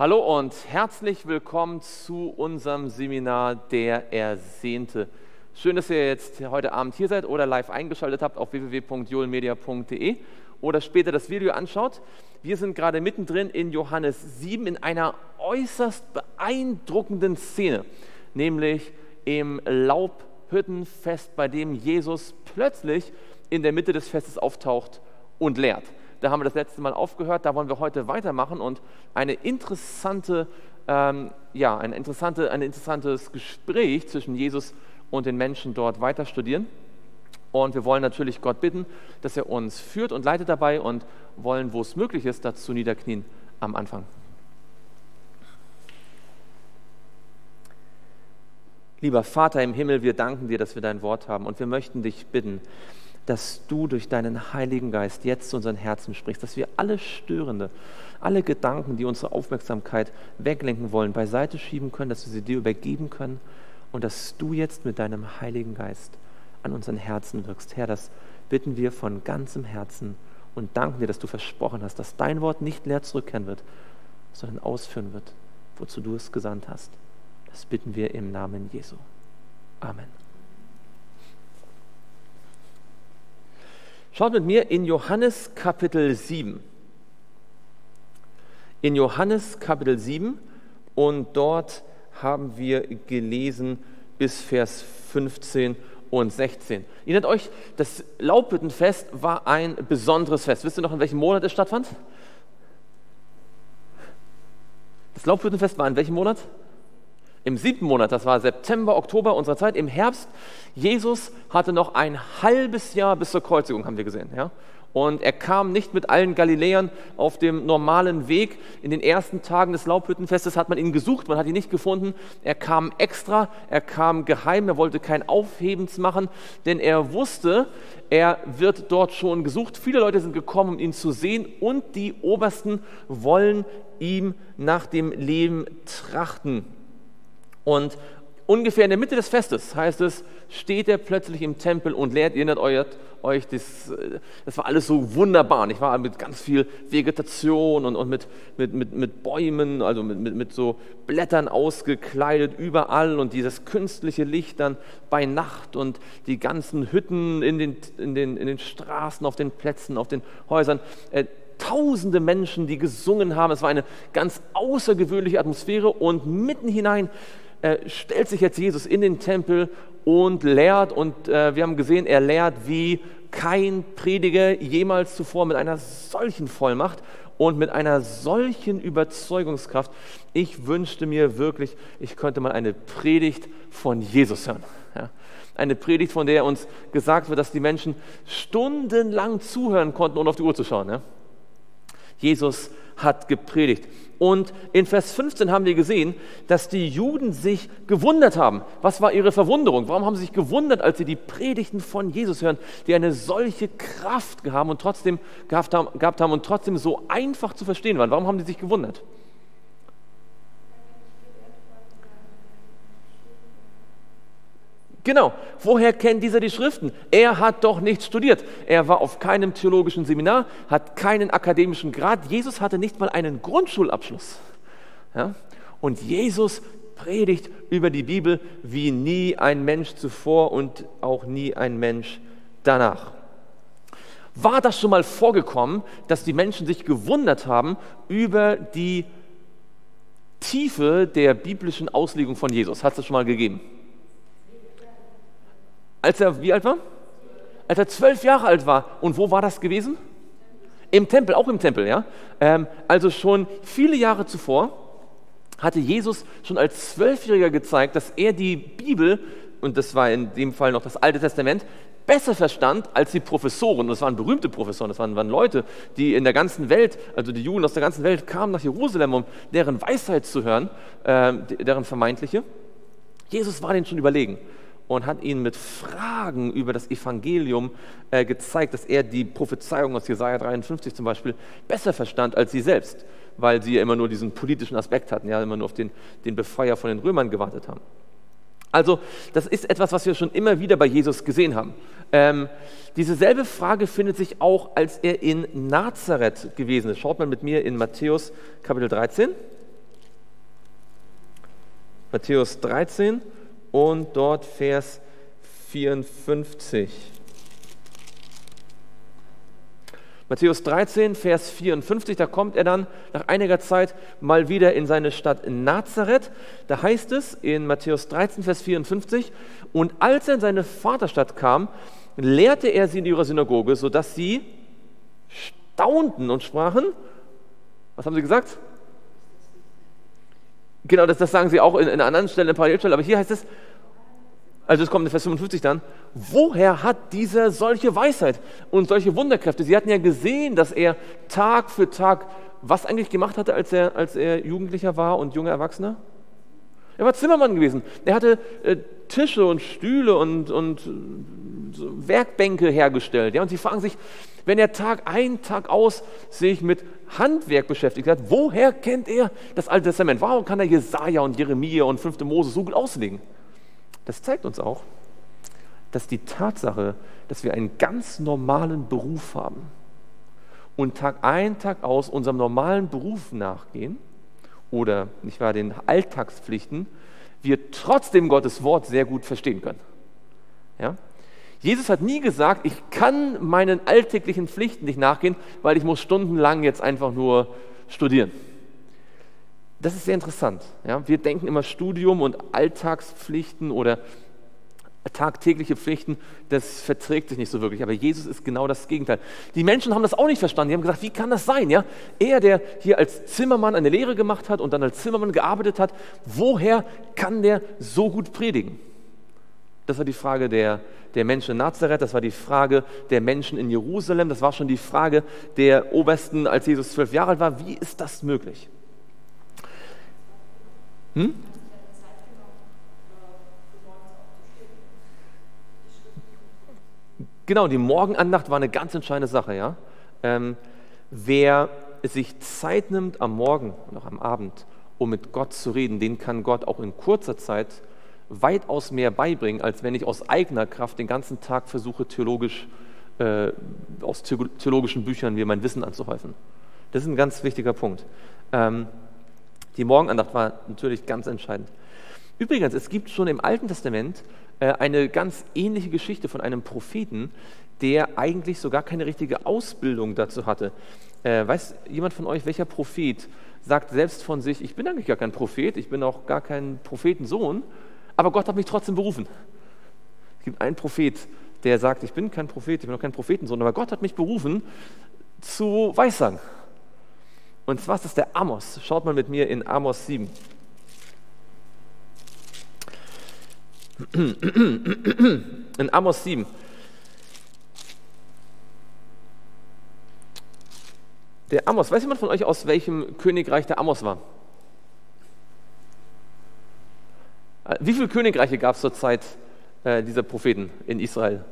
Hallo und herzlich willkommen zu unserem Seminar Der Ersehnte. Schön, dass ihr jetzt heute Abend hier seid oder live eingeschaltet habt auf www.julmedia.de oder später das Video anschaut. Wir sind gerade mittendrin in Johannes 7 in einer äußerst beeindruckenden Szene, nämlich im Laubhüttenfest, bei dem Jesus plötzlich in der Mitte des Festes auftaucht und lehrt. Da haben wir das letzte Mal aufgehört, da wollen wir heute weitermachen und eine interessante, ähm, ja, ein, interessante, ein interessantes Gespräch zwischen Jesus und den Menschen dort weiter studieren. Und wir wollen natürlich Gott bitten, dass er uns führt und leitet dabei und wollen, wo es möglich ist, dazu niederknien am Anfang. Lieber Vater im Himmel, wir danken dir, dass wir dein Wort haben und wir möchten dich bitten, dass du durch deinen Heiligen Geist jetzt zu unseren Herzen sprichst, dass wir alle Störende, alle Gedanken, die unsere Aufmerksamkeit weglenken wollen, beiseite schieben können, dass wir sie dir übergeben können und dass du jetzt mit deinem Heiligen Geist an unseren Herzen wirkst. Herr, das bitten wir von ganzem Herzen und danken dir, dass du versprochen hast, dass dein Wort nicht leer zurückkehren wird, sondern ausführen wird, wozu du es gesandt hast. Das bitten wir im Namen Jesu. Amen. Schaut mit mir in Johannes Kapitel 7. In Johannes Kapitel 7 und dort haben wir gelesen bis Vers 15 und 16. Ihr erinnert euch, das Laubbüttenfest war ein besonderes Fest. Wisst ihr noch, in welchem Monat es stattfand? Das Laubbüttenfest war in welchem Monat? Im siebten Monat, das war September, Oktober unserer Zeit, im Herbst, Jesus hatte noch ein halbes Jahr bis zur Kreuzigung, haben wir gesehen. Ja? Und er kam nicht mit allen Galiläern auf dem normalen Weg. In den ersten Tagen des Laubhüttenfestes hat man ihn gesucht, man hat ihn nicht gefunden. Er kam extra, er kam geheim, er wollte kein Aufhebens machen, denn er wusste, er wird dort schon gesucht. Viele Leute sind gekommen, um ihn zu sehen und die Obersten wollen ihm nach dem Leben trachten. Und ungefähr in der Mitte des Festes, heißt es, steht er plötzlich im Tempel und lehrt, ihr erinnert euch, das, das war alles so wunderbar, nicht wahr? Mit ganz viel Vegetation und, und mit, mit, mit, mit Bäumen, also mit, mit, mit so Blättern ausgekleidet überall und dieses künstliche Licht dann bei Nacht und die ganzen Hütten in den, in den, in den Straßen, auf den Plätzen, auf den Häusern. Äh, tausende Menschen, die gesungen haben. Es war eine ganz außergewöhnliche Atmosphäre und mitten hinein äh, stellt sich jetzt Jesus in den Tempel und lehrt. Und äh, wir haben gesehen, er lehrt wie kein Prediger jemals zuvor mit einer solchen Vollmacht und mit einer solchen Überzeugungskraft. Ich wünschte mir wirklich, ich könnte mal eine Predigt von Jesus hören. Ja. Eine Predigt, von der uns gesagt wird, dass die Menschen stundenlang zuhören konnten, ohne auf die Uhr zu schauen. Ja. Jesus hat gepredigt. Und in Vers 15 haben wir gesehen, dass die Juden sich gewundert haben. Was war ihre Verwunderung? Warum haben sie sich gewundert, als sie die Predigten von Jesus hören, die eine solche Kraft haben und trotzdem gehabt haben, gehabt haben und trotzdem so einfach zu verstehen waren? Warum haben sie sich gewundert? Genau, woher kennt dieser die Schriften? Er hat doch nicht studiert. Er war auf keinem theologischen Seminar, hat keinen akademischen Grad. Jesus hatte nicht mal einen Grundschulabschluss. Ja? Und Jesus predigt über die Bibel wie nie ein Mensch zuvor und auch nie ein Mensch danach. War das schon mal vorgekommen, dass die Menschen sich gewundert haben über die Tiefe der biblischen Auslegung von Jesus? Hat es das schon mal gegeben? Als er wie alt war? Als er zwölf Jahre alt war. Und wo war das gewesen? Im Tempel, auch im Tempel, ja. Ähm, also schon viele Jahre zuvor hatte Jesus schon als Zwölfjähriger gezeigt, dass er die Bibel, und das war in dem Fall noch das Alte Testament, besser verstand als die Professoren. Das waren berühmte Professoren, das waren, waren, Leute, die in der ganzen Welt, also die Juden aus der ganzen Welt, kamen nach Jerusalem, um deren Weisheit zu hören, äh, deren vermeintliche. Jesus war denen schon überlegen und hat ihnen mit Fragen über das Evangelium äh, gezeigt, dass er die Prophezeiung aus Jesaja 53 zum Beispiel besser verstand als sie selbst, weil sie ja immer nur diesen politischen Aspekt hatten, ja immer nur auf den, den Befreier von den Römern gewartet haben. Also, das ist etwas, was wir schon immer wieder bei Jesus gesehen haben. Ähm, diese selbe Frage findet sich auch, als er in Nazareth gewesen ist. Schaut mal mit mir in Matthäus Kapitel 13. Matthäus 13 und dort Vers 54. Matthäus 13, Vers 54, da kommt er dann nach einiger Zeit mal wieder in seine Stadt Nazareth. Da heißt es in Matthäus 13, Vers 54, und als er in seine Vaterstadt kam, lehrte er sie in ihrer Synagoge, sodass sie staunten und sprachen, was haben sie gesagt? Genau, das, das sagen sie auch in, in anderen Stelle, in Parallelstelle, aber hier heißt es, also es kommt in Vers 55 dann, woher hat dieser solche Weisheit und solche Wunderkräfte? Sie hatten ja gesehen, dass er Tag für Tag was eigentlich gemacht hatte, als er, als er Jugendlicher war und junger Erwachsener? Er war Zimmermann gewesen. Er hatte äh, Tische und Stühle und, und so Werkbänke hergestellt. Ja? Und sie fragen sich, wenn er Tag ein, Tag aus sich mit Handwerk beschäftigt hat, woher kennt er das Alte Testament? Warum kann er Jesaja und Jeremia und 5. Mose so gut auslegen? Das zeigt uns auch, dass die Tatsache, dass wir einen ganz normalen Beruf haben und Tag ein, Tag aus unserem normalen Beruf nachgehen oder nicht wahr, den Alltagspflichten, wir trotzdem Gottes Wort sehr gut verstehen können. Ja? Jesus hat nie gesagt, ich kann meinen alltäglichen Pflichten nicht nachgehen, weil ich muss stundenlang jetzt einfach nur studieren. Das ist sehr interessant. Ja? Wir denken immer Studium und Alltagspflichten oder tagtägliche Pflichten, das verträgt sich nicht so wirklich. Aber Jesus ist genau das Gegenteil. Die Menschen haben das auch nicht verstanden. Die haben gesagt, wie kann das sein? Ja? Er, der hier als Zimmermann eine Lehre gemacht hat und dann als Zimmermann gearbeitet hat, woher kann der so gut predigen? Das war die Frage der, der Menschen in Nazareth, das war die Frage der Menschen in Jerusalem, das war schon die Frage der Obersten, als Jesus zwölf Jahre alt war. Wie ist das möglich? Hm? Genau, die Morgenandacht war eine ganz entscheidende Sache. Ja? Ähm, wer sich Zeit nimmt am Morgen und auch am Abend, um mit Gott zu reden, den kann Gott auch in kurzer Zeit weitaus mehr beibringen, als wenn ich aus eigener Kraft den ganzen Tag versuche, theologisch, äh, aus theologischen Büchern mir mein Wissen anzuhäufen. Das ist ein ganz wichtiger Punkt. Ähm, die Morgenandacht war natürlich ganz entscheidend. Übrigens, es gibt schon im Alten Testament äh, eine ganz ähnliche Geschichte von einem Propheten, der eigentlich so gar keine richtige Ausbildung dazu hatte. Äh, weiß jemand von euch, welcher Prophet sagt selbst von sich, ich bin eigentlich gar kein Prophet, ich bin auch gar kein Prophetensohn, aber Gott hat mich trotzdem berufen. Es gibt einen Prophet, der sagt, ich bin kein Prophet, ich bin auch kein Prophetensohn, aber Gott hat mich berufen zu Weissagen. Und zwar ist das der Amos. Schaut mal mit mir in Amos 7. In Amos 7. Der Amos, weiß jemand von euch, aus welchem Königreich der Amos war? Äh, wie viele Königreiche gab es zur Zeit äh, dieser Propheten in Israel?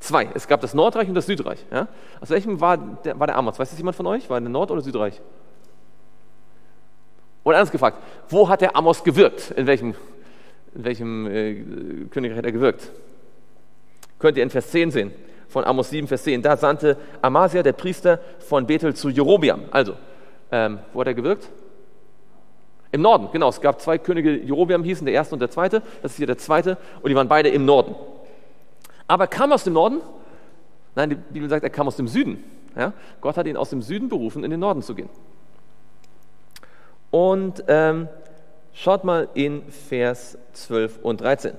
Zwei. Es gab das Nordreich und das Südreich. Ja? Aus welchem war der, war der Amos? Weiß das jemand von euch? War der Nord- oder Südreich? Oder anders gefragt, wo hat der Amos gewirkt? In welchem, in welchem äh, Königreich hat er gewirkt? Könnt ihr in Vers 10 sehen, von Amos 7, Vers 10. Da sandte Amasia, der Priester von Bethel, zu Jerobiam. Also, ähm, wo hat er gewirkt? Im Norden, genau. Es gab zwei Könige, Jerobiam hießen, der erste und der zweite. Das ist hier der zweite. Und die waren beide im Norden. Aber kam aus dem Norden? Nein, die Bibel sagt, er kam aus dem Süden. Ja? Gott hat ihn aus dem Süden berufen, in den Norden zu gehen. Und ähm, schaut mal in Vers 12 und 13.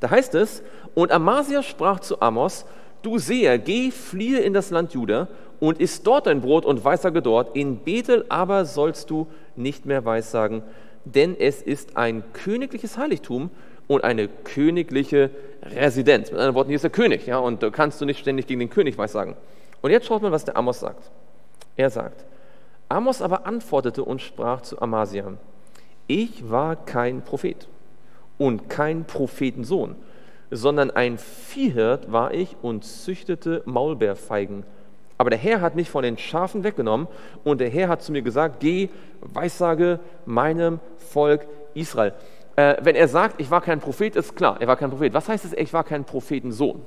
Da heißt es, und Amasia sprach zu Amos, du Seher, geh, fliehe in das Land Juda und isst dort dein Brot und weissage dort. In Bethel aber sollst du nicht mehr weissagen, denn es ist ein königliches Heiligtum und eine königliche Residenz. Mit anderen Worten, hier ist der König, ja, und da kannst du nicht ständig gegen den König was sagen. Und jetzt schaut mal, was der Amos sagt. Er sagt, Amos aber antwortete und sprach zu Amasia, ich war kein Prophet und kein Prophetensohn, sondern ein Viehhirt war ich und züchtete Maulbeerfeigen. Aber der Herr hat mich von den Schafen weggenommen und der Herr hat zu mir gesagt, geh, weissage meinem Volk Israel äh, wenn er sagt, ich war kein Prophet, ist klar, er war kein Prophet. Was heißt es, ich war kein Prophetensohn?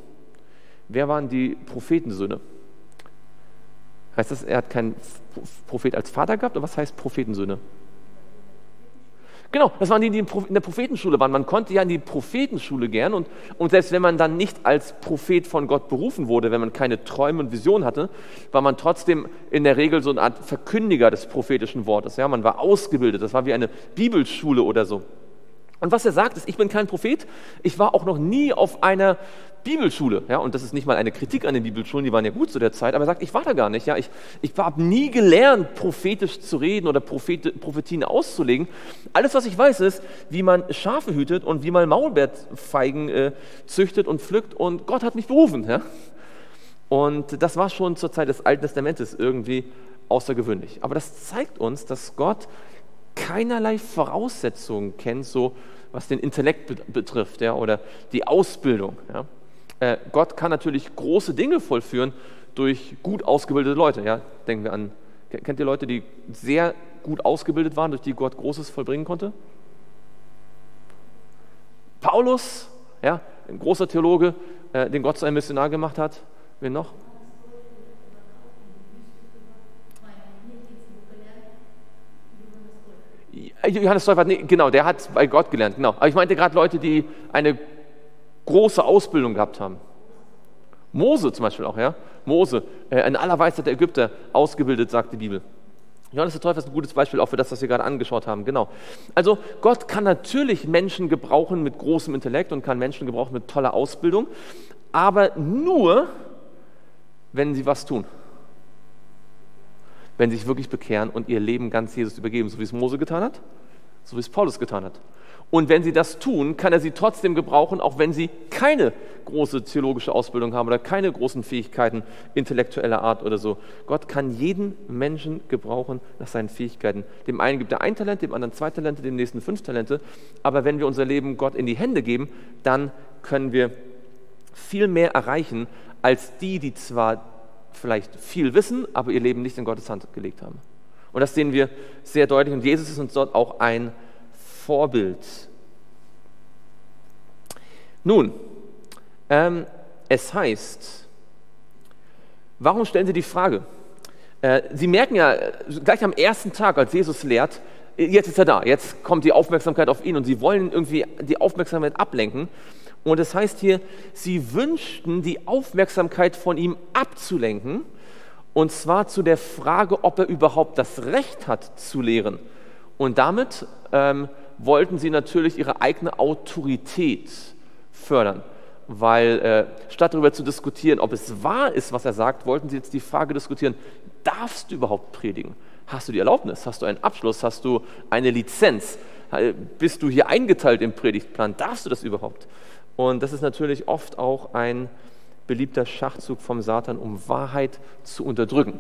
Wer waren die Prophetensöhne? Heißt das, er hat keinen Prophet als Vater gehabt? Oder was heißt Prophetensöhne? Genau, das waren die, die in der Prophetenschule waren. Man konnte ja in die Prophetenschule gern und, und selbst wenn man dann nicht als Prophet von Gott berufen wurde, wenn man keine Träume und Visionen hatte, war man trotzdem in der Regel so eine Art Verkündiger des prophetischen Wortes. Ja, man war ausgebildet, das war wie eine Bibelschule oder so. Und was er sagt, ist, ich bin kein Prophet, ich war auch noch nie auf einer Bibelschule, ja, und das ist nicht mal eine Kritik an den Bibelschulen, die waren ja gut zu der Zeit, aber er sagt, ich war da gar nicht, ja, ich, ich habe nie gelernt, prophetisch zu reden oder Prophet, Prophetien auszulegen. Alles, was ich weiß, ist, wie man Schafe hütet und wie man Maulbeerfeigen äh, züchtet und pflückt und Gott hat mich berufen, ja. Und das war schon zur Zeit des Alten Testamentes irgendwie außergewöhnlich. Aber das zeigt uns, dass Gott keinerlei Voraussetzungen kennt, so was den Intellekt betrifft ja, oder die Ausbildung. Ja. Äh, Gott kann natürlich große Dinge vollführen durch gut ausgebildete Leute. Ja? Denken wir an, kennt ihr Leute, die sehr gut ausgebildet waren, durch die Gott Großes vollbringen konnte? Paulus, ja, ein großer Theologe, äh, den Gott zu einem Missionar gemacht hat. Wen noch? Johannes Täufer, nee, genau, der hat bei Gott gelernt, genau. Aber ich meinte gerade Leute, die eine große Ausbildung gehabt haben. Mose zum Beispiel auch, ja. Mose, äh, in aller Weisheit der Ägypter, ausgebildet, sagt die Bibel. Johannes der Täufer ist ein gutes Beispiel auch für das, was wir gerade angeschaut haben. Genau. Also Gott kann natürlich Menschen gebrauchen mit großem Intellekt und kann Menschen gebrauchen mit toller Ausbildung, aber nur, wenn sie was tun. Wenn sie sich wirklich bekehren und ihr Leben ganz Jesus übergeben, so wie es Mose getan hat, so wie es Paulus getan hat. Und wenn sie das tun, kann er sie trotzdem gebrauchen, auch wenn sie keine große theologische Ausbildung haben oder keine großen Fähigkeiten intellektueller Art oder so. Gott kann jeden Menschen gebrauchen nach seinen Fähigkeiten. Dem einen gibt er ein Talent, dem anderen zwei Talente, dem nächsten fünf Talente. Aber wenn wir unser Leben Gott in die Hände geben, dann können wir viel mehr erreichen als die, die zwar vielleicht viel wissen, aber ihr Leben nicht in Gottes Hand gelegt haben. Und das sehen wir sehr deutlich. Und Jesus ist uns dort auch ein Vorbild. Nun, ähm, es heißt, warum stellen Sie die Frage? Äh, Sie merken ja gleich am ersten Tag, als Jesus lehrt, jetzt ist er da, jetzt kommt die Aufmerksamkeit auf ihn und Sie wollen irgendwie die Aufmerksamkeit ablenken. Und es heißt hier, Sie wünschten, die Aufmerksamkeit von ihm abzulenken, und zwar zu der Frage, ob er überhaupt das Recht hat zu lehren. Und damit ähm, wollten sie natürlich ihre eigene Autorität fördern. Weil äh, statt darüber zu diskutieren, ob es wahr ist, was er sagt, wollten sie jetzt die Frage diskutieren, darfst du überhaupt predigen? Hast du die Erlaubnis? Hast du einen Abschluss? Hast du eine Lizenz? Äh, bist du hier eingeteilt im Predigtplan? Darfst du das überhaupt? Und das ist natürlich oft auch ein beliebter Schachzug vom Satan, um Wahrheit zu unterdrücken,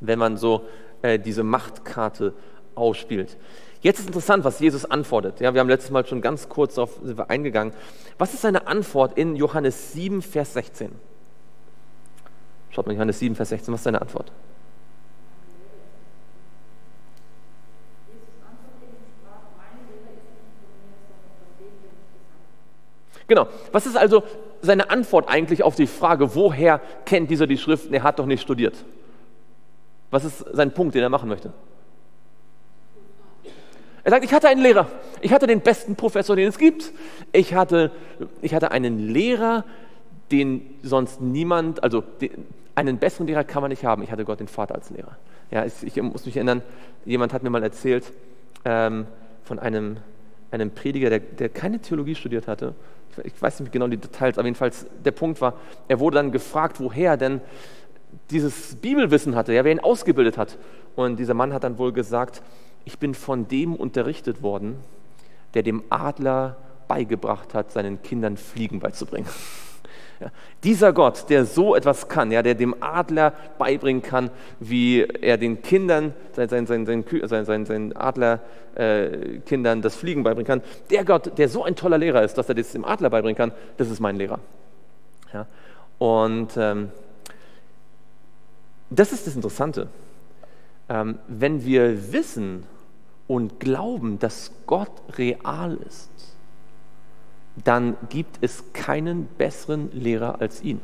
wenn man so äh, diese Machtkarte ausspielt. Jetzt ist interessant, was Jesus antwortet. Ja, wir haben letztes Mal schon ganz kurz darauf eingegangen. Was ist seine Antwort in Johannes 7, Vers 16? Schaut mal, Johannes 7, Vers 16, was ist seine Antwort? Genau. Was ist also seine Antwort eigentlich auf die Frage, woher kennt dieser die Schriften? Er hat doch nicht studiert. Was ist sein Punkt, den er machen möchte? Er sagt, ich hatte einen Lehrer. Ich hatte den besten Professor, den es gibt. Ich hatte, ich hatte einen Lehrer, den sonst niemand, also den, einen besseren Lehrer kann man nicht haben. Ich hatte Gott den Vater als Lehrer. Ja, ich, ich muss mich erinnern, jemand hat mir mal erzählt ähm, von einem, einem Prediger, der, der keine Theologie studiert hatte. Ich, weiß nicht genau die Details, aber jedenfalls der Punkt war, er wurde dann gefragt, woher denn dieses Bibelwissen hatte, ja, wer ihn ausgebildet hat. Und dieser Mann hat dann wohl gesagt, ich bin von dem unterrichtet worden, der dem Adler beigebracht hat, seinen Kindern Fliegen beizubringen. Ja, dieser Gott, der so etwas kann, ja, der dem Adler beibringen kann, wie er den Kindern, seinen, seinen, seinen, seinen, seinen Adlerkindern äh, das Fliegen beibringen kann, der Gott, der so ein toller Lehrer ist, dass er das dem Adler beibringen kann, das ist mein Lehrer. Ja, und ähm, das ist das Interessante. Ähm, wenn wir wissen und glauben, dass Gott real ist, dann gibt es keinen besseren Lehrer als ihn.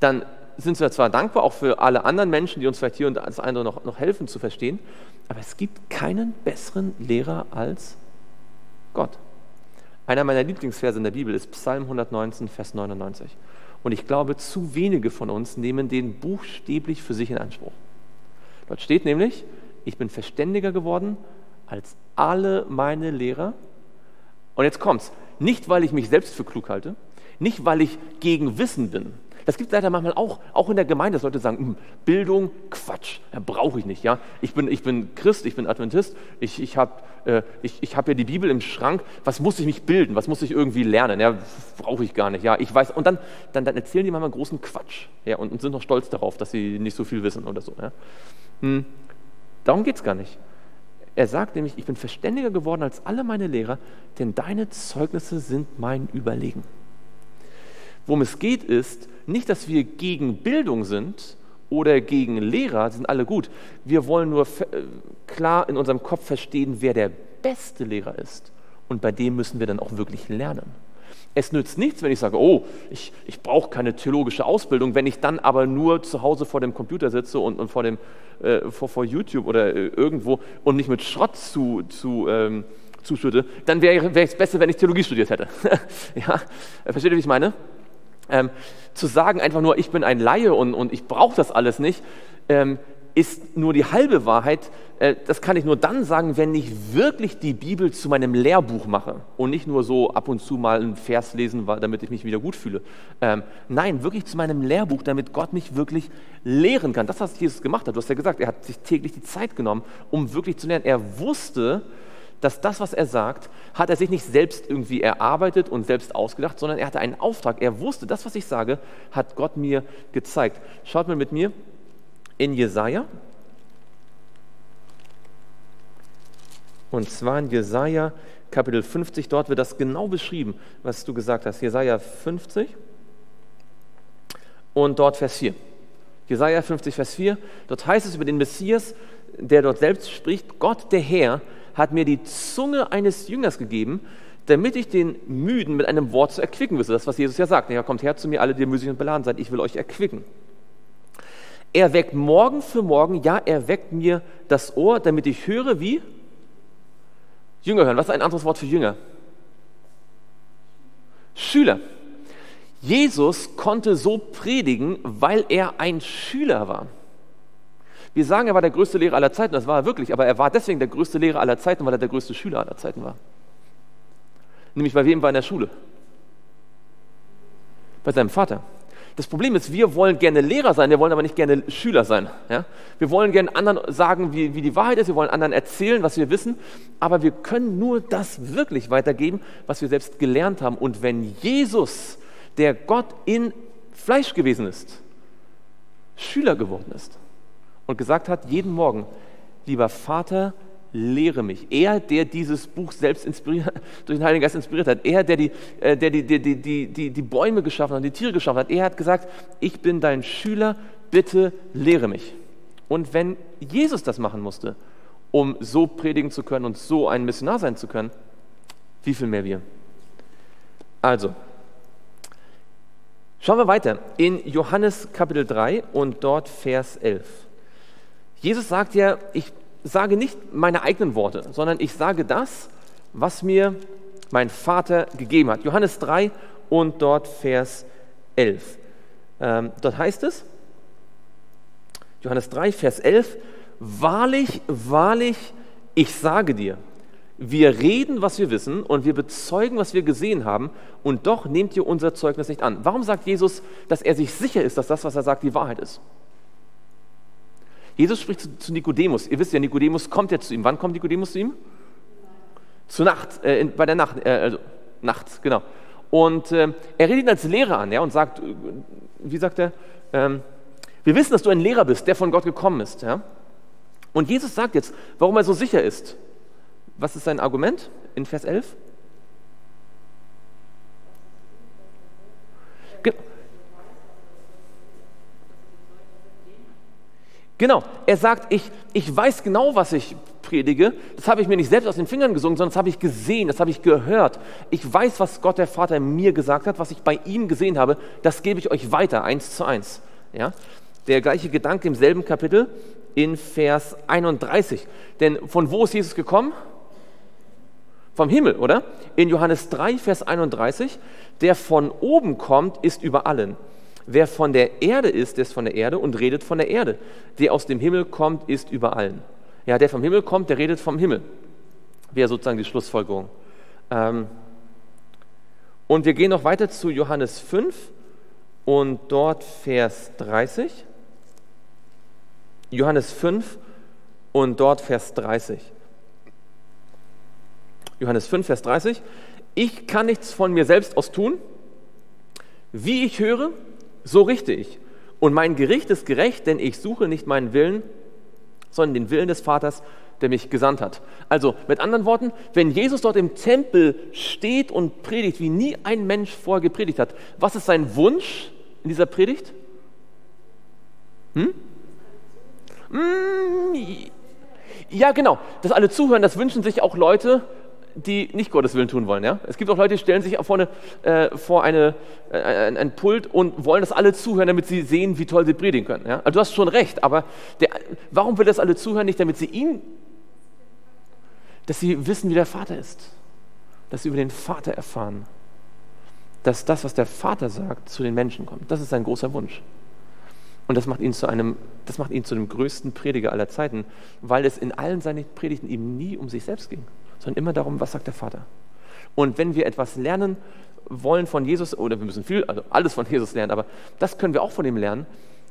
Dann sind wir zwar dankbar, auch für alle anderen Menschen, die uns vielleicht hier und das andere noch, noch helfen zu verstehen, aber es gibt keinen besseren Lehrer als Gott. Einer meiner Lieblingsverse in der Bibel ist Psalm 119, Vers 99. Und ich glaube, zu wenige von uns nehmen den buchstäblich für sich in Anspruch. Dort steht nämlich, ich bin verständiger geworden als alle meine Lehrer. Und jetzt kommt's. Nicht, weil ich mich selbst für klug halte, nicht, weil ich gegen Wissen bin. Das gibt es leider manchmal auch, auch in der Gemeinde, dass Leute sagen, hm, Bildung, Quatsch, brauche ich nicht. Ja? Ich, bin, ich bin Christ, ich bin Adventist, ich, ich habe äh, ich, ich hab ja die Bibel im Schrank, was muss ich mich bilden, was muss ich irgendwie lernen? Ja, brauche ich gar nicht. Ja, ich weiß. Und dann, dann, dann erzählen die manchmal großen Quatsch ja, und, und, sind noch stolz darauf, dass sie nicht so viel wissen oder so. Ja? Hm, darum geht es gar nicht. Er sagt nämlich, ich bin verständiger geworden als alle meine Lehrer, denn deine Zeugnisse sind mein Überlegen. Worum es geht, ist nicht, dass wir gegen Bildung sind oder gegen Lehrer, sind alle gut. Wir wollen nur äh, klar in unserem Kopf verstehen, wer der beste Lehrer ist. Und bei dem müssen wir dann auch wirklich lernen. Es nützt nichts, wenn ich sage, oh, ich, ich brauche keine theologische Ausbildung, wenn ich dann aber nur zu Hause vor dem Computer sitze und, und vor, dem, äh, vor, vor YouTube oder äh, irgendwo und nicht mit Schrott zu, zu, ähm, zuschütte, dann wäre es besser, wenn ich Theologie studiert hätte. ja? Versteht ihr, wie ich meine? Ähm, zu sagen einfach nur, ich bin ein Laie und, und ich brauche das alles nicht, ähm, ist nur die halbe Wahrheit. Äh, das kann ich nur dann sagen, wenn ich wirklich die Bibel zu meinem Lehrbuch mache und nicht nur so ab und zu mal einen Vers lesen, damit ich mich wieder gut fühle. Ähm, nein, wirklich zu meinem Lehrbuch, damit Gott mich wirklich lehren kann. Das, was Jesus gemacht hat, du hast ja gesagt, er hat sich täglich die Zeit genommen, um wirklich zu lernen. Er wusste, dass das, was er sagt, hat er sich nicht selbst irgendwie erarbeitet und selbst ausgedacht, sondern er hatte einen Auftrag. Er wusste, das, was ich sage, hat Gott mir gezeigt. Schaut mal mit mir in Jesaja. Und zwar in Jesaja Kapitel 50, dort wird das genau beschrieben, was du gesagt hast. Jesaja 50 und dort Vers 4. Jesaja 50, Vers 4. Dort heißt es über den Messias, der dort selbst spricht: Gott, der Herr, hat mir die Zunge eines Jüngers gegeben, damit ich den Müden mit einem Wort zu erquicken wisse. Das, was Jesus ja sagt. Ja, kommt her zu mir, alle, die müßig und beladen seid, ich will euch erquicken. Er weckt morgen für morgen, ja, er weckt mir das Ohr, damit ich höre, wie? Jünger hören. Was ist ein anderes Wort für Jünger? Schüler. Jesus konnte so predigen, weil er ein Schüler war. Wir sagen, er war der größte Lehrer aller Zeiten, das war er wirklich, aber er war deswegen der größte Lehrer aller Zeiten, weil er der größte Schüler aller Zeiten war. Nämlich bei wem war er in der Schule? Bei seinem Vater. Das Problem ist, wir wollen gerne Lehrer sein, wir wollen aber nicht gerne Schüler sein. Ja? Wir wollen gerne anderen sagen, wie, wie die Wahrheit ist, wir wollen anderen erzählen, was wir wissen, aber wir können nur das wirklich weitergeben, was wir selbst gelernt haben. Und wenn Jesus, der Gott in Fleisch gewesen ist, Schüler geworden ist, und gesagt hat, jeden Morgen, lieber Vater, lehre mich. Er, der dieses Buch selbst inspiriert, durch den Heiligen Geist inspiriert hat, er, der die, äh, der die, die, die, die, die Bäume geschaffen hat, die Tiere geschaffen hat, er hat gesagt, ich bin dein Schüler, bitte lehre mich. Und wenn Jesus das machen musste, um so predigen zu können und so ein Missionar sein zu können, wie viel mehr wir? Also, schauen wir weiter in Johannes Kapitel 3 und dort Vers 11. Jesus sagt ja, ich sage nicht meine eigenen Worte, sondern ich sage das, was mir mein Vater gegeben hat. Johannes 3 und dort Vers 11. Ähm, dort heißt es, Johannes 3, Vers 11, wahrlich, wahrlich, ich sage dir, wir reden, was wir wissen und wir bezeugen, was wir gesehen haben und doch nehmt ihr unser Zeugnis nicht an. Warum sagt Jesus, dass er sich sicher ist, dass das, was er sagt, die Wahrheit ist? Jesus spricht zu, zu Nikodemus. Ihr wisst ja, Nikodemus kommt ja zu ihm. Wann kommt Nikodemus zu ihm? Zur Nacht, äh, bei der Nacht, äh, also Nacht, genau. Und äh, er redet ihn als Lehrer an ja, und sagt, äh, wie sagt er, ähm, wir wissen, dass du ein Lehrer bist, der von Gott gekommen ist. Ja? Und Jesus sagt jetzt, warum er so sicher ist. Was ist sein Argument in Vers 11? Genau, er sagt, ich, ich weiß genau, was ich predige. Das habe ich mir nicht selbst aus den Fingern gesungen, sondern das habe ich gesehen, das habe ich gehört. Ich weiß, was Gott der Vater mir gesagt hat, was ich bei ihm gesehen habe. Das gebe ich euch weiter, eins zu eins. Ja? Der gleiche Gedanke im selben Kapitel in Vers 31. Denn von wo ist Jesus gekommen? Vom Himmel, oder? In Johannes 3, Vers 31. Der von oben kommt, ist über allen. Wer von der Erde ist, der ist von der Erde und redet von der Erde. Der aus dem Himmel kommt, ist über allen. Ja, der vom Himmel kommt, der redet vom Himmel. Wäre sozusagen die Schlussfolgerung. Ähm, und wir gehen noch weiter zu Johannes 5 und dort Vers 30. Johannes 5 und dort Vers 30. Johannes 5, Vers 30. Ich kann nichts von mir selbst aus tun. Wie ich höre, so richte ich. Und mein Gericht ist gerecht, denn ich suche nicht meinen Willen, sondern den Willen des Vaters, der mich gesandt hat. Also mit anderen Worten, wenn Jesus dort im Tempel steht und predigt, wie nie ein Mensch vorher gepredigt hat, was ist sein Wunsch in dieser Predigt? Hm? Hm, ja, genau, dass alle zuhören, das wünschen sich auch Leute, die nicht Gottes Willen tun wollen. Ja? Es gibt auch Leute, die stellen sich vor, äh, vor eine, äh, ein, ein, Pult und wollen, dass alle zuhören, damit sie sehen, wie toll sie predigen können. Ja? Also du hast schon recht, aber der, warum will das alle zuhören? Nicht, damit sie ihn, dass sie wissen, wie der Vater ist. Dass sie über den Vater erfahren. Dass das, was der Vater sagt, zu den Menschen kommt. Das ist sein großer Wunsch. Und das macht ihn zu einem, das macht ihn zu dem größten Prediger aller Zeiten, weil es in allen seinen Predigten ihm nie um sich selbst ging sondern immer darum, was sagt der Vater. Und wenn wir etwas lernen wollen von Jesus, oder wir müssen viel, also alles von Jesus lernen, aber das können wir auch von ihm lernen,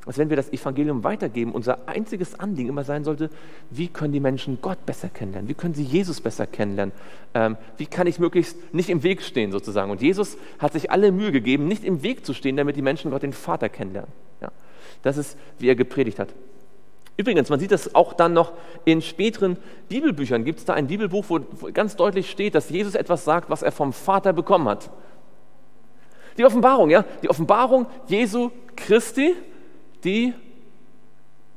dass wenn wir das Evangelium weitergeben, unser einziges Anliegen immer sein sollte, wie können die Menschen Gott besser kennenlernen? Wie können sie Jesus besser kennenlernen? Ähm, wie kann ich möglichst nicht im Weg stehen sozusagen? Und Jesus hat sich alle Mühe gegeben, nicht im Weg zu stehen, damit die Menschen Gott den Vater kennenlernen. Ja, das ist, wie er gepredigt hat. Übrigens, man sieht das auch dann noch in späteren Bibelbüchern. Gibt es da ein Bibelbuch, wo ganz deutlich steht, dass Jesus etwas sagt, was er vom Vater bekommen hat? Die Offenbarung, ja, die Offenbarung Jesu Christi, die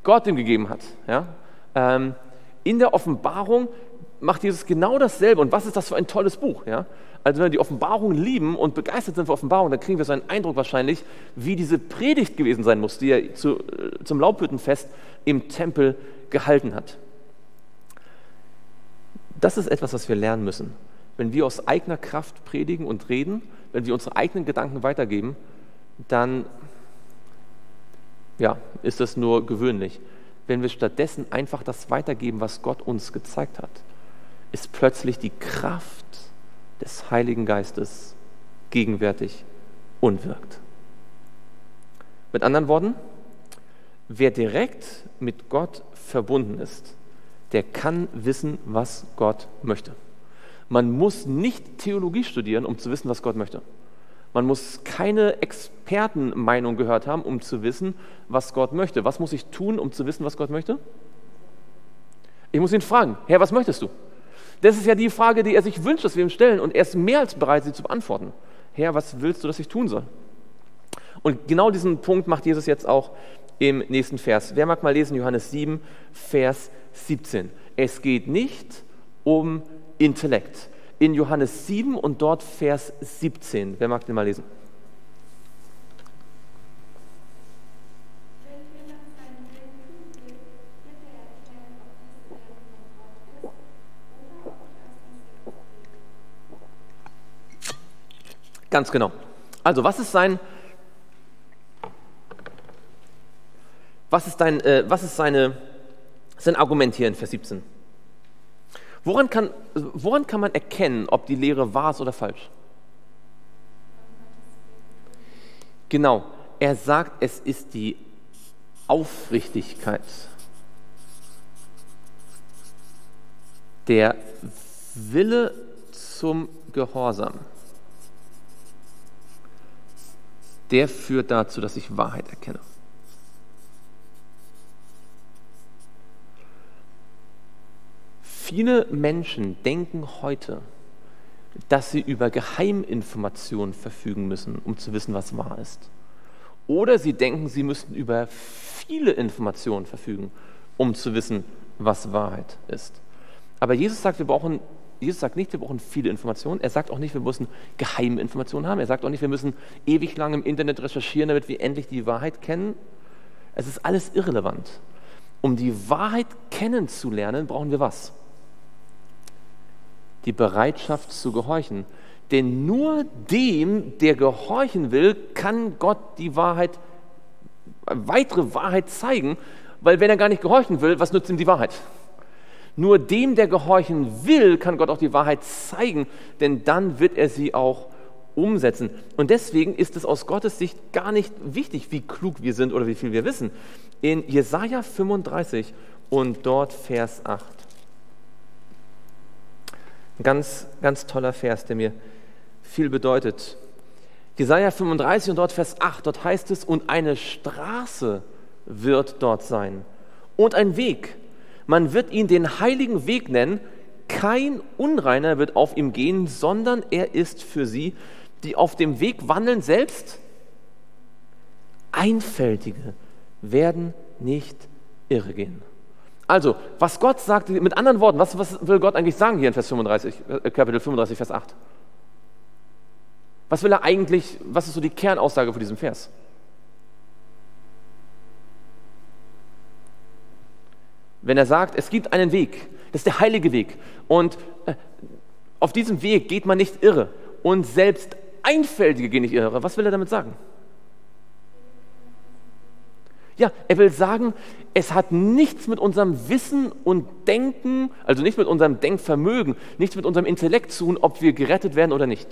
Gott ihm gegeben hat. Ja? Ähm, in der Offenbarung macht Jesus genau dasselbe. Und was ist das für ein tolles Buch? Ja? Also wenn wir die Offenbarung lieben und begeistert sind für Offenbarung, dann kriegen wir so einen Eindruck wahrscheinlich, wie diese Predigt gewesen sein muss, die er zu, äh, zum Laubhüttenfest im Tempel gehalten hat. Das ist etwas, was wir lernen müssen. Wenn wir aus eigener Kraft predigen und reden, wenn wir unsere eigenen Gedanken weitergeben, dann ja, ist das nur gewöhnlich. Wenn wir stattdessen einfach das weitergeben, was Gott uns gezeigt hat, ist plötzlich die Kraft des Heiligen Geistes gegenwärtig und wirkt. Mit anderen Worten, wer direkt mit Gott verbunden ist, der kann wissen, was Gott möchte. Man muss nicht Theologie studieren, um zu wissen, was Gott möchte. Man muss keine Expertenmeinung gehört haben, um zu wissen, was Gott möchte. Was muss ich tun, um zu wissen, was Gott möchte? Ich muss ihn fragen, Herr, was möchtest du? Das ist ja die Frage, die er sich wünscht, dass wir ihm stellen. Und er ist mehr als bereit, sie zu beantworten. Herr, was willst du, dass ich tun soll? Und genau diesen Punkt macht Jesus jetzt auch im nächsten Vers. Wer mag mal lesen, Johannes 7, Vers 17. Es geht nicht um Intellekt. In Johannes 7 und dort Vers 17. Wer mag den mal lesen? Ganz genau. Also, was ist sein, was ist dein, äh, was ist seine, sein Argument hier in Vers 17? Woran kann, woran kann man erkennen, ob die Lehre wahr ist oder falsch? Genau, er sagt, es ist die Aufrichtigkeit. Der Wille zum Gehorsam. der führt dazu, dass ich Wahrheit erkenne. Viele Menschen denken heute, dass sie über Geheiminformationen verfügen müssen, um zu wissen, was wahr ist. Oder sie denken, sie müssten über viele Informationen verfügen, um zu wissen, was Wahrheit ist. Aber Jesus sagt, wir brauchen Jesus sagt nicht, wir brauchen viele Informationen. Er sagt auch nicht, wir müssen geheime Informationen haben. Er sagt auch nicht, wir müssen ewig lang im Internet recherchieren, damit wir endlich die Wahrheit kennen. Es ist alles irrelevant. Um die Wahrheit kennenzulernen, brauchen wir was? Die Bereitschaft zu gehorchen. Denn nur dem, der gehorchen will, kann Gott die Wahrheit, weitere Wahrheit zeigen, weil wenn er gar nicht gehorchen will, was nützt ihm die Wahrheit? Nur dem, der gehorchen will, kann Gott auch die Wahrheit zeigen, denn dann wird er sie auch umsetzen. Und deswegen ist es aus Gottes Sicht gar nicht wichtig, wie klug wir sind oder wie viel wir wissen. In Jesaja 35 und dort Vers 8. Ein ganz, ganz toller Vers, der mir viel bedeutet. Jesaja 35 und dort Vers 8, dort heißt es, und eine Straße wird dort sein und ein Weg. Man wird ihn den heiligen Weg nennen. Kein Unreiner wird auf ihm gehen, sondern er ist für sie, die auf dem Weg wandeln, selbst Einfältige werden nicht irre gehen. Also, was Gott sagt, mit anderen Worten, was, was will Gott eigentlich sagen hier in Vers 35, äh, Kapitel 35, Vers 8? Was will er eigentlich, was ist so die Kernaussage von diesem Vers? Wenn er sagt, es gibt einen Weg, das ist der heilige Weg und äh, auf diesem Weg geht man nicht irre und selbst Einfältige gehen nicht irre. Was will er damit sagen? Ja, er will sagen, es hat nichts mit unserem Wissen und Denken, also nicht mit unserem Denkvermögen, nichts mit unserem Intellekt zu tun, ob wir gerettet werden oder nicht.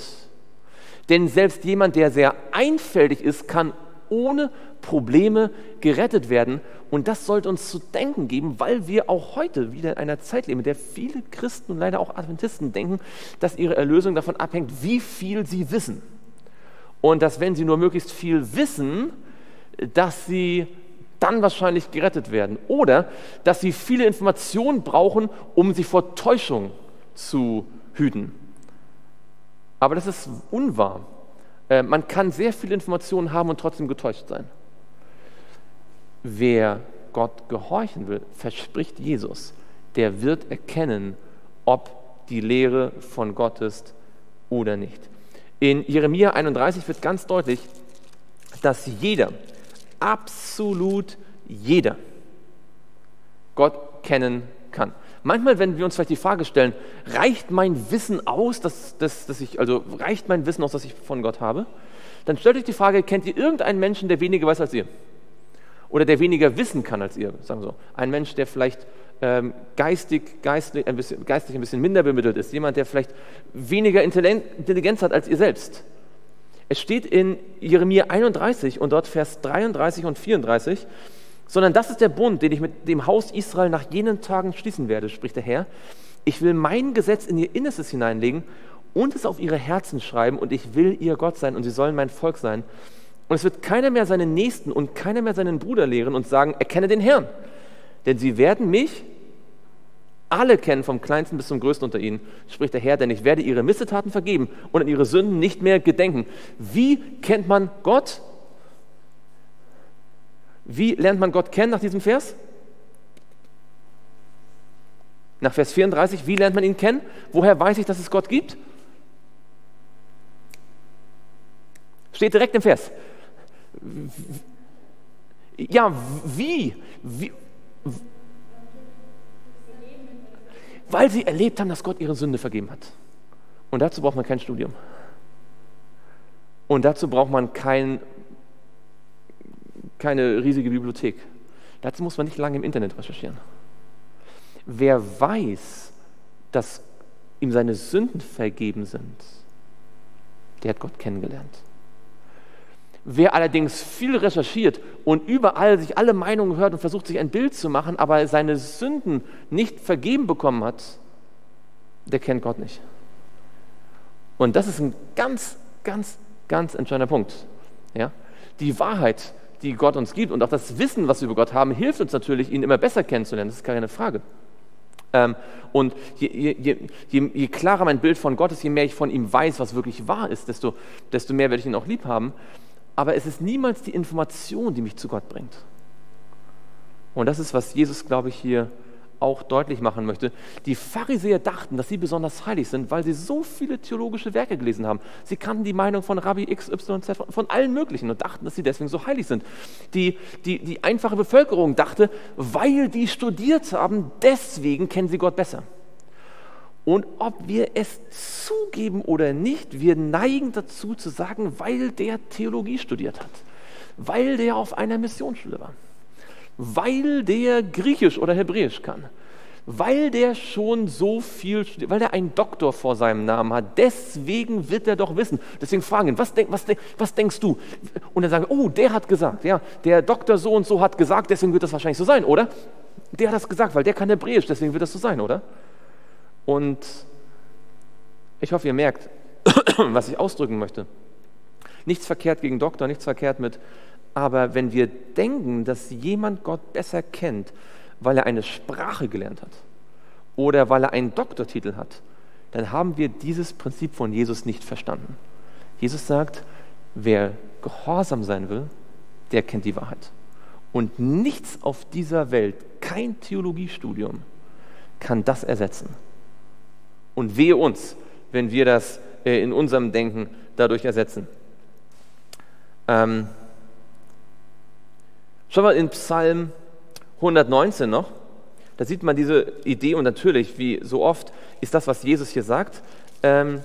Denn selbst jemand, der sehr einfältig ist, kann ohne Probleme gerettet werden. Und das sollte uns zu denken geben, weil wir auch heute wieder in einer Zeit leben, in der viele Christen und leider auch Adventisten denken, dass ihre Erlösung davon abhängt, wie viel sie wissen. Und dass wenn sie nur möglichst viel wissen, dass sie dann wahrscheinlich gerettet werden. Oder dass sie viele Informationen brauchen, um sich vor Täuschung zu hüten. Aber das ist unwahr. Äh, man kann sehr viele Informationen haben und trotzdem getäuscht sein. Wer Gott gehorchen will, verspricht Jesus, der wird erkennen, ob die Lehre von Gott ist oder nicht. In Jeremia 31 wird ganz deutlich, dass jeder, absolut jeder, Gott kennen kann. Manchmal, wenn wir uns vielleicht die Frage stellen, reicht mein Wissen aus, dass, dass, dass ich, also reicht mein Wissen aus, das ich von Gott habe? Dann stellt euch die Frage, kennt ihr irgendeinen Menschen, der weniger weiß als ihr? Oder der weniger wissen kann als ihr, sagen wir so. Ein Mensch, der vielleicht ähm, geistig, geistig, ein bisschen, geistig ein bisschen minder bemittelt ist. Jemand, der vielleicht weniger Intelligenz hat als ihr selbst. Es steht in Jeremia 31 und dort Vers 33 und 34, sondern das ist der Bund, den ich mit dem Haus Israel nach jenen Tagen schließen werde, spricht der Herr. Ich will mein Gesetz in ihr Innerstes hineinlegen und es auf ihre Herzen schreiben und ich will ihr Gott sein und sie sollen mein Volk sein. Und es wird keiner mehr seinen Nächsten und keiner mehr seinen Bruder lehren und sagen, erkenne den Herrn. Denn sie werden mich alle kennen, vom kleinsten bis zum größten unter ihnen, spricht der Herr, denn ich werde ihre Missetaten vergeben und an ihre Sünden nicht mehr gedenken. Wie kennt man Gott? Wie lernt man Gott kennen nach diesem Vers? Nach Vers 34, wie lernt man ihn kennen? Woher weiß ich, dass es Gott gibt? Steht direkt im Vers. Ja, wie? wie? Weil sie erlebt haben, dass Gott ihre Sünde vergeben hat. Und dazu braucht man kein Studium. Und dazu braucht man kein keine riesige Bibliothek. Dazu muss man nicht lange im Internet recherchieren. Wer weiß, dass ihm seine Sünden vergeben sind, der hat Gott kennengelernt. Wer allerdings viel recherchiert und überall sich alle Meinungen hört und versucht, sich ein Bild zu machen, aber seine Sünden nicht vergeben bekommen hat, der kennt Gott nicht. Und das ist ein ganz, ganz, ganz entscheidender Punkt. Ja? Die Wahrheit die Gott uns gibt und auch das Wissen, was wir über Gott haben, hilft uns natürlich, ihn immer besser kennenzulernen. Das ist keine Frage. Ähm, und je, je, je, je, klarer mein Bild von Gott ist, je mehr ich von ihm weiß, was wirklich wahr ist, desto, desto mehr werde ich ihn auch lieb haben. Aber es ist niemals die Information, die mich zu Gott bringt. Und das ist, was Jesus, glaube ich, hier auch deutlich machen möchte. Die Pharisäer dachten, dass sie besonders heilig sind, weil sie so viele theologische Werke gelesen haben. Sie kannten die Meinung von Rabbi XYZ, von allen möglichen und dachten, dass sie deswegen so heilig sind. Die, die, die einfache Bevölkerung dachte, weil die studiert haben, deswegen kennen sie Gott besser. Und ob wir es zugeben oder nicht, wir neigen dazu zu sagen, weil der Theologie studiert hat, weil der auf einer Missionsschule war weil der Griechisch oder Hebräisch kann, weil der schon so viel studiert, weil der einen Doktor vor seinem Namen hat. Deswegen wird er doch wissen. Deswegen fragen ihn, was, denk, was, was denkst du? Und dann sagen wir, oh, der hat gesagt, ja, der Doktor so und so hat gesagt, deswegen wird das wahrscheinlich so sein, oder? Der hat das gesagt, weil der kann Hebräisch, deswegen wird das so sein, oder? Und ich hoffe, ihr merkt, was ich ausdrücken möchte. Nichts verkehrt gegen Doktor, nichts verkehrt mit aber wenn wir denken, dass jemand Gott besser kennt, weil er eine Sprache gelernt hat oder weil er einen Doktortitel hat, dann haben wir dieses Prinzip von Jesus nicht verstanden. Jesus sagt, wer gehorsam sein will, der kennt die Wahrheit. Und nichts auf dieser Welt, kein Theologiestudium, kann das ersetzen. Und wehe uns, wenn wir das äh, in unserem Denken dadurch ersetzen. Ähm, Schauen wir in Psalm 119 noch. Da sieht man diese Idee und natürlich, wie so oft, ist das, was Jesus hier sagt, ähm,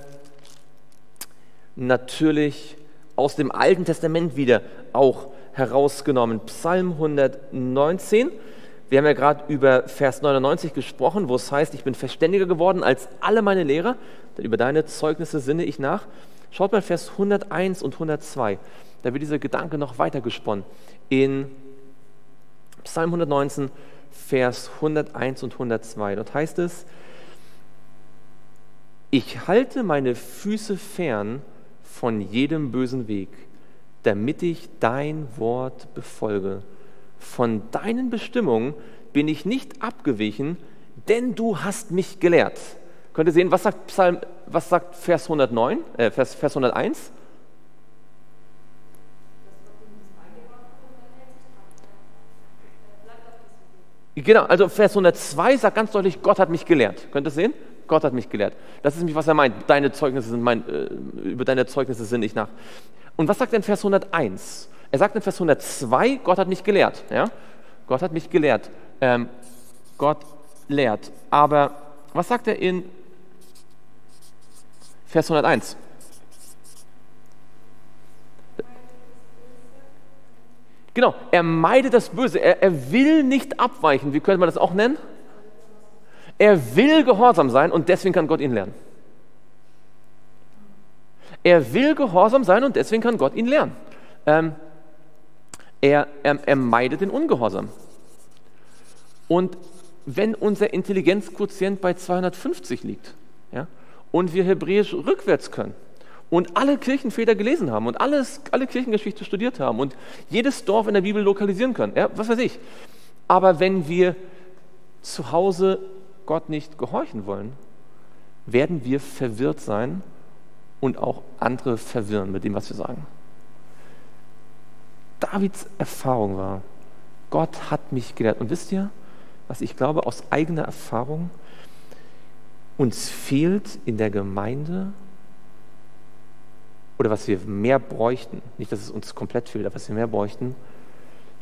natürlich aus dem Alten Testament wieder auch herausgenommen. Psalm 119. Wir haben ja gerade über Vers 99 gesprochen, wo es heißt, ich bin verständiger geworden als alle meine Lehrer, denn über deine Zeugnisse sinne ich nach. Schaut mal Vers 101 und 102. Da wird dieser Gedanke noch weiter gesponnen. In Psalm 119, Vers 101 und 102. Dort heißt es, ich halte meine Füße fern von jedem bösen Weg, damit ich dein Wort befolge. Von deinen Bestimmungen bin ich nicht abgewichen, denn du hast mich gelehrt. Könnt ihr sehen, was sagt, Psalm, was sagt Vers 109, äh, Vers, Vers 101? Genau, also Vers 102 sagt ganz deutlich, Gott hat mich gelehrt. Könnt ihr das sehen? Gott hat mich gelehrt. Das ist nämlich, was er meint. Deine Zeugnisse sind mein, äh, über deine Zeugnisse sind ich nach. Und was sagt in Vers 101? Er sagt in Vers 102, Gott hat mich gelehrt. Ja? Gott hat mich gelehrt. Ähm, Gott lehrt. Aber was sagt er in Vers 101? Genau, er meidet das Böse, er, er will nicht abweichen. Wie könnte man das auch nennen? Er will gehorsam sein und deswegen kann Gott ihn lernen. Er will gehorsam sein und deswegen kann Gott ihn lernen. Ähm, er, er, er meidet den Ungehorsam. Und wenn unser Intelligenzquotient bei 250 liegt ja, und wir Hebräisch rückwärts können, und alle Kirchenväter gelesen haben und alles, alle Kirchengeschichte studiert haben und jedes Dorf in der Bibel lokalisieren können. Ja, was weiß ich. Aber wenn wir zu Hause Gott nicht gehorchen wollen, werden wir verwirrt sein und auch andere verwirren mit dem, was wir sagen. Davids Erfahrung war, Gott hat mich gelehrt. Und wisst ihr, was ich glaube aus eigener Erfahrung? Uns fehlt in der Gemeinde oder was wir mehr bräuchten, nicht, dass es uns komplett fehlt, aber was wir mehr bräuchten,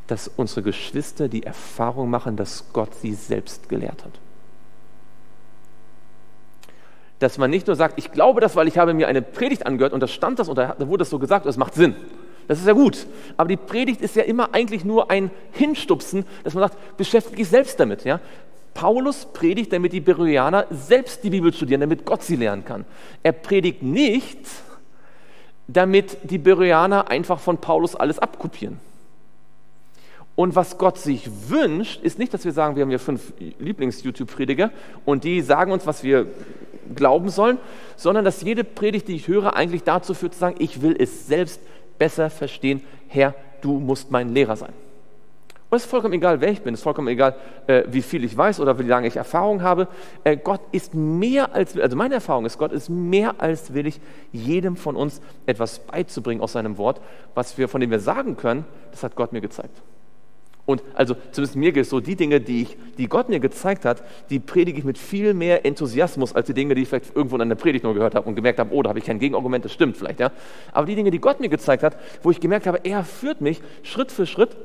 dass unsere Geschwister die Erfahrung machen, dass Gott sie selbst gelehrt hat. Dass man nicht nur sagt, ich glaube das, weil ich habe mir eine Predigt angehört und da stand das und da wurde das so gesagt und es macht Sinn. Das ist ja gut. Aber die Predigt ist ja immer eigentlich nur ein Hinstupsen, dass man sagt, beschäftige dich selbst damit. Ja? Paulus predigt, damit die Beroeaner selbst die Bibel studieren, damit Gott sie lernen kann. Er predigt nicht, damit die Bereaner einfach von Paulus alles abkopieren. Und was Gott sich wünscht, ist nicht, dass wir sagen, wir haben hier fünf Lieblings-YouTube-Prediger und die sagen uns, was wir glauben sollen, sondern dass jede Predigt, die ich höre, eigentlich dazu führt zu sagen, ich will es selbst besser verstehen. Herr, du musst mein Lehrer sein. Und es ist vollkommen egal, wer ich bin, es ist vollkommen egal, äh, wie viel ich weiß oder wie lange ich Erfahrung habe. Äh, Gott ist mehr als, also meine Erfahrung ist, Gott ist mehr als willig, jedem von uns etwas beizubringen aus seinem Wort, was wir, von dem wir sagen können, das hat Gott mir gezeigt. Und also zumindest mir geht es so, die Dinge, die, ich, die Gott mir gezeigt hat, die predige ich mit viel mehr Enthusiasmus als die Dinge, die ich vielleicht irgendwo in einer Predigt nur gehört habe und gemerkt habe, oh, da habe ich kein Gegenargument, das stimmt vielleicht. Ja? Aber die Dinge, die Gott mir gezeigt hat, wo ich gemerkt habe, er führt mich Schritt für Schritt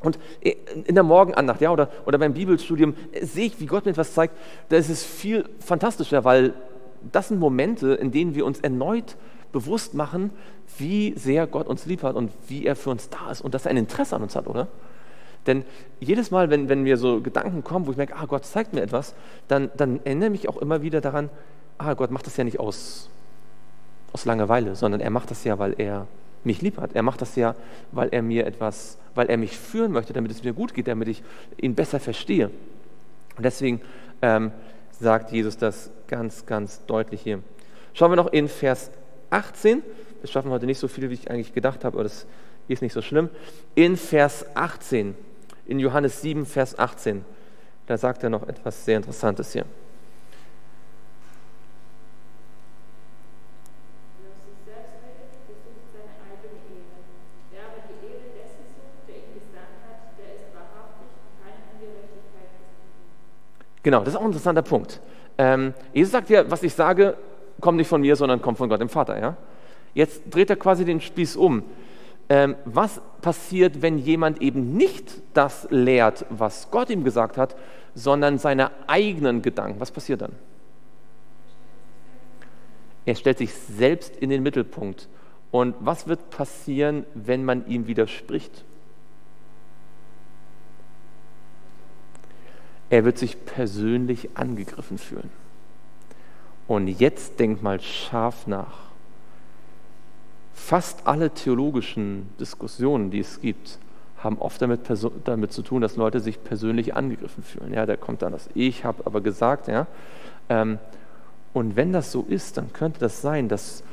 und in der Morgenandacht ja, oder, oder beim Bibelstudium sehe ich, wie Gott mir etwas zeigt, da ist es viel fantastischer, weil das sind Momente, in denen wir uns erneut bewusst machen, wie sehr Gott uns lieb hat und wie er für uns da ist und dass er ein Interesse an uns hat, oder? Denn jedes Mal, wenn, wenn mir so Gedanken kommen, wo ich merke, ah, Gott zeigt mir etwas, dann, dann erinnere ich mich auch immer wieder daran, ah, Gott macht das ja nicht aus, aus Langeweile, sondern er macht das ja, weil er mich lieb hat. Er macht das ja, weil er mir etwas, weil er mich führen möchte, damit es mir gut geht, damit ich ihn besser verstehe. Und deswegen ähm, sagt Jesus das ganz, ganz deutlich hier. Schauen wir noch in Vers 18. Wir schaffen heute nicht so viel, wie ich eigentlich gedacht habe, aber das ist nicht so schlimm. In Vers 18, in Johannes 7, Vers 18, da sagt er noch etwas sehr Interessantes hier. Genau, das ist auch ein interessanter Punkt. Ähm, Jesus sagt ja, was ich sage, kommt nicht von mir, sondern kommt von Gott dem Vater. Ja? Jetzt dreht er quasi den Spieß um. Ähm, was passiert, wenn jemand eben nicht das lehrt, was Gott ihm gesagt hat, sondern seine eigenen Gedanken? Was passiert dann? Er stellt sich selbst in den Mittelpunkt. Und was wird passieren, wenn man ihm widerspricht? Er wird sich persönlich angegriffen fühlen. Und jetzt denk mal scharf nach. Fast alle theologischen Diskussionen, die es gibt, haben oft damit, damit zu tun, dass Leute sich persönlich angegriffen fühlen. Ja, da kommt dann das Ich habe aber gesagt, ja. Ähm, und wenn das so ist, dann könnte das sein, dass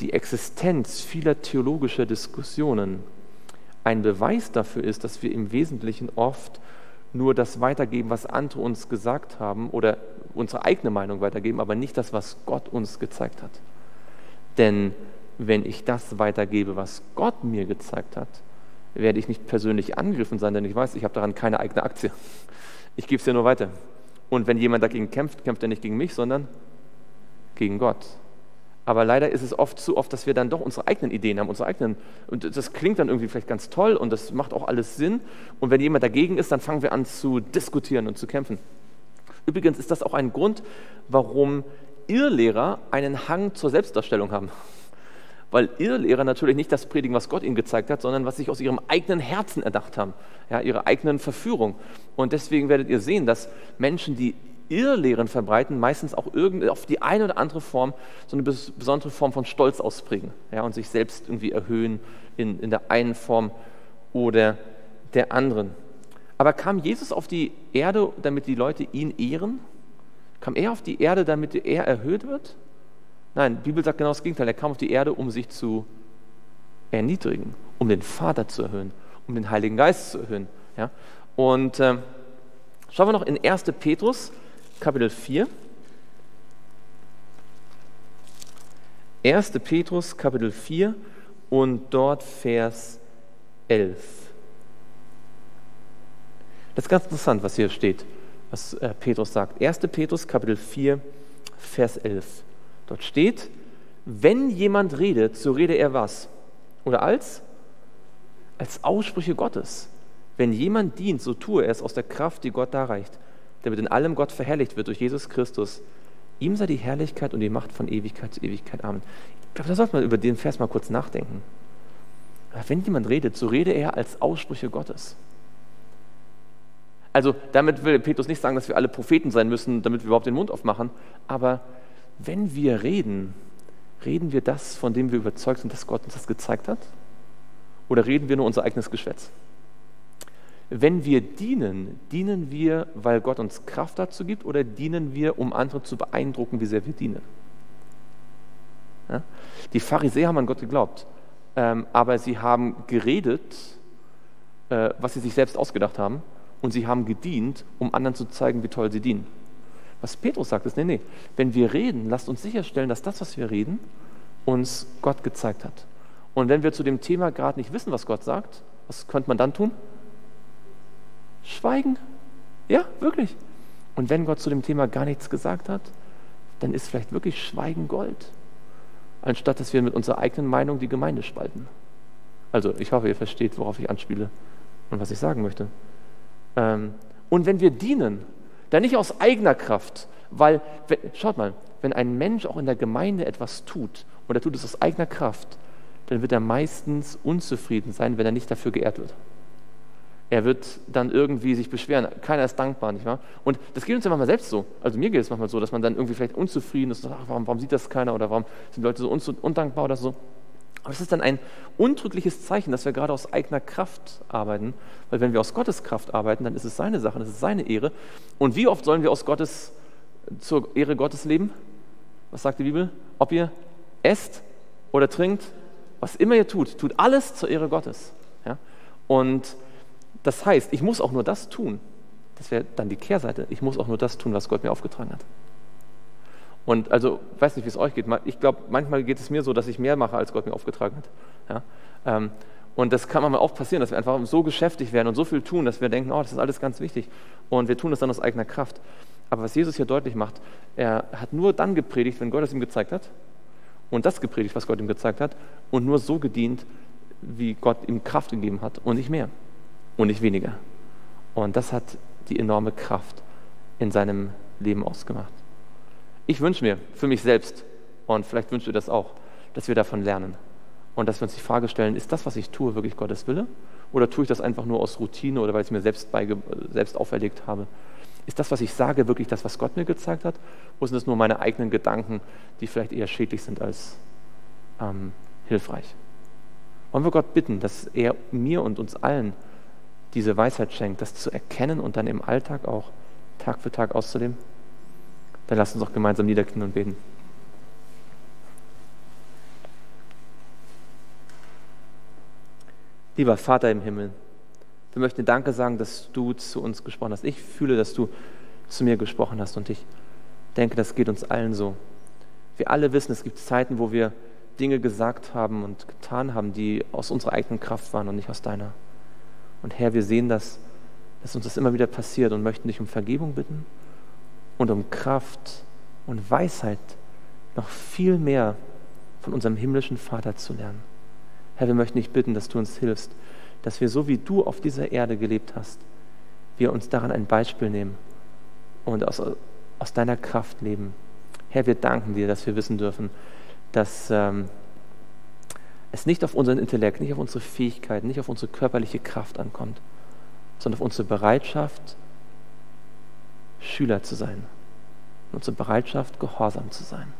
die Existenz vieler theologischer Diskussionen ein Beweis dafür ist, dass wir im Wesentlichen oft nur das weitergeben, was andere uns gesagt haben oder unsere eigene Meinung weitergeben, aber nicht das, was Gott uns gezeigt hat. Denn wenn ich das weitergebe, was Gott mir gezeigt hat, werde ich nicht persönlich angegriffen sein, denn ich weiß, ich habe daran keine eigene Aktie. Ich gebe es ja nur weiter. Und wenn jemand dagegen kämpft, kämpft er nicht gegen mich, sondern gegen Gott. Aber leider ist es oft zu oft, dass wir dann doch unsere eigenen Ideen haben, unsere eigenen. Und das klingt dann irgendwie vielleicht ganz toll und das macht auch alles Sinn. Und wenn jemand dagegen ist, dann fangen wir an zu diskutieren und zu kämpfen. Übrigens ist das auch ein Grund, warum Irrlehrer einen Hang zur Selbstdarstellung haben. Weil Irrlehrer natürlich nicht das predigen, was Gott ihnen gezeigt hat, sondern was sie aus ihrem eigenen Herzen erdacht haben, ja, ihre eigenen Verführung. Und deswegen werdet ihr sehen, dass Menschen, die Irrlehren verbreiten, meistens auch auf die eine oder andere Form so eine besondere Form von Stolz ausprägen ja, und sich selbst irgendwie erhöhen in, in der einen Form oder der anderen. Aber kam Jesus auf die Erde, damit die Leute ihn ehren? Kam er auf die Erde, damit er erhöht wird? Nein, die Bibel sagt genau das Gegenteil. Er kam auf die Erde, um sich zu erniedrigen, um den Vater zu erhöhen, um den Heiligen Geist zu erhöhen. Ja? Und äh, schauen wir noch in 1. Petrus, Kapitel 4. 1. Petrus, Kapitel 4 und dort Vers 11. Das ist ganz interessant, was hier steht, was äh, Petrus sagt. 1. Petrus, Kapitel 4, Vers 11. Dort steht, wenn jemand redet, so rede er was? Oder als? Als Aussprüche Gottes. Wenn jemand dient, so tue er es aus der Kraft, die Gott darreicht damit in allem Gott verherrlicht wird durch Jesus Christus. Ihm sei die Herrlichkeit und die Macht von Ewigkeit zu Ewigkeit. Amen. Ich glaube, da sollte man über den Vers mal kurz nachdenken. Wenn jemand redet, so rede er als Aussprüche Gottes. Also damit will Petrus nicht sagen, dass wir alle Propheten sein müssen, damit wir überhaupt den Mund aufmachen. Aber wenn wir reden, reden wir das, von dem wir überzeugt sind, dass Gott uns das gezeigt hat? Oder reden wir nur unser eigenes Geschwätz? Wenn wir dienen, dienen wir, weil Gott uns Kraft dazu gibt oder dienen wir, um andere zu beeindrucken, wie sehr wir dienen? Ja? Die Pharisäer haben an Gott geglaubt, ähm, aber sie haben geredet, äh, was sie sich selbst ausgedacht haben, und sie haben gedient, um anderen zu zeigen, wie toll sie dienen. Was Petrus sagt, ist, nee, nee, wenn wir reden, lasst uns sicherstellen, dass das, was wir reden, uns Gott gezeigt hat. Und wenn wir zu dem Thema gerade nicht wissen, was Gott sagt, was könnte man dann tun? Schweigen. Ja, wirklich. Und wenn Gott zu dem Thema gar nichts gesagt hat, dann ist vielleicht wirklich Schweigen Gold, anstatt dass wir mit unserer eigenen Meinung die Gemeinde spalten. Also ich hoffe, ihr versteht, worauf ich anspiele und was ich sagen möchte. Ähm, und wenn wir dienen, dann nicht aus eigener Kraft, weil, schaut mal, wenn ein Mensch auch in der Gemeinde etwas tut und er tut es aus eigener Kraft, dann wird er meistens unzufrieden sein, wenn er nicht dafür geehrt wird. Er wird dann irgendwie sich beschweren. Keiner ist dankbar, nicht wahr? Und das geht uns ja manchmal selbst so. Also mir geht es manchmal so, dass man dann irgendwie vielleicht unzufrieden ist ach, warum, warum, sieht das keiner oder warum sind Leute so undankbar oder so. Aber es ist dann ein untrügliches Zeichen, dass wir gerade aus eigener Kraft arbeiten. Weil wenn wir aus Gottes Kraft arbeiten, dann ist es seine Sache, das ist seine Ehre. Und wie oft sollen wir aus Gottes, zur Ehre Gottes leben? Was sagt die Bibel? Ob ihr esst oder trinkt, was immer ihr tut, tut alles zur Ehre Gottes. Ja? Und das heißt, ich muss auch nur das tun. Das wäre dann die Kehrseite. Ich muss auch nur das tun, was Gott mir aufgetragen hat. Und also, weiß nicht, wie es euch geht. Ich glaube, manchmal geht es mir so, dass ich mehr mache, als Gott mir aufgetragen hat. Ja? Ähm, und das kann manchmal auch passieren, dass wir einfach so geschäftig werden und so viel tun, dass wir denken, oh, das ist alles ganz wichtig. Und wir tun das dann aus eigener Kraft. Aber was Jesus hier deutlich macht, er hat nur dann gepredigt, wenn Gott es ihm gezeigt hat. Und das gepredigt, was Gott ihm gezeigt hat. Und nur so gedient, wie Gott ihm Kraft gegeben hat. Und nicht mehr. Und nicht weniger. Und das hat die enorme Kraft in seinem Leben ausgemacht. Ich wünsche mir für mich selbst, und vielleicht wünschst du das auch, dass wir davon lernen. Und dass wir uns die Frage stellen, ist das, was ich tue, wirklich Gottes Wille? Oder tue ich das einfach nur aus Routine oder weil ich es mir selbst, selbst auferlegt habe? Ist das, was ich sage, wirklich das, was Gott mir gezeigt hat? Oder sind es nur meine eigenen Gedanken, die vielleicht eher schädlich sind als ähm, hilfreich? Wollen wir Gott bitten, dass er mir und uns allen diese Weisheit schenkt, das zu erkennen und dann im Alltag auch Tag für Tag auszuleben? Dann lasst uns auch gemeinsam niederknien und beten. Lieber Vater im Himmel, wir möchten Danke sagen, dass du zu uns gesprochen hast. Ich fühle, dass du zu mir gesprochen hast und ich denke, das geht uns allen so. Wir alle wissen, es gibt Zeiten, wo wir Dinge gesagt haben und getan haben, die aus unserer eigenen Kraft waren und nicht aus deiner. Und Herr, wir sehen das, dass uns das immer wieder passiert und möchten dich um Vergebung bitten und um Kraft und Weisheit noch viel mehr von unserem himmlischen Vater zu lernen. Herr, wir möchten dich bitten, dass du uns hilfst, dass wir so wie du auf dieser Erde gelebt hast, wir uns daran ein Beispiel nehmen und aus, aus deiner Kraft leben. Herr, wir danken dir, dass wir wissen dürfen, dass ähm, es nicht auf unseren Intellekt, nicht auf unsere Fähigkeiten, nicht auf unsere körperliche Kraft ankommt, sondern auf unsere Bereitschaft, Schüler zu sein, unsere Bereitschaft, gehorsam zu sein.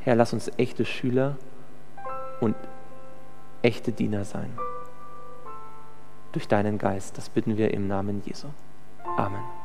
Herr, lass uns echte Schüler und echte Diener sein. Durch deinen Geist, das bitten wir im Namen Jesu. Amen.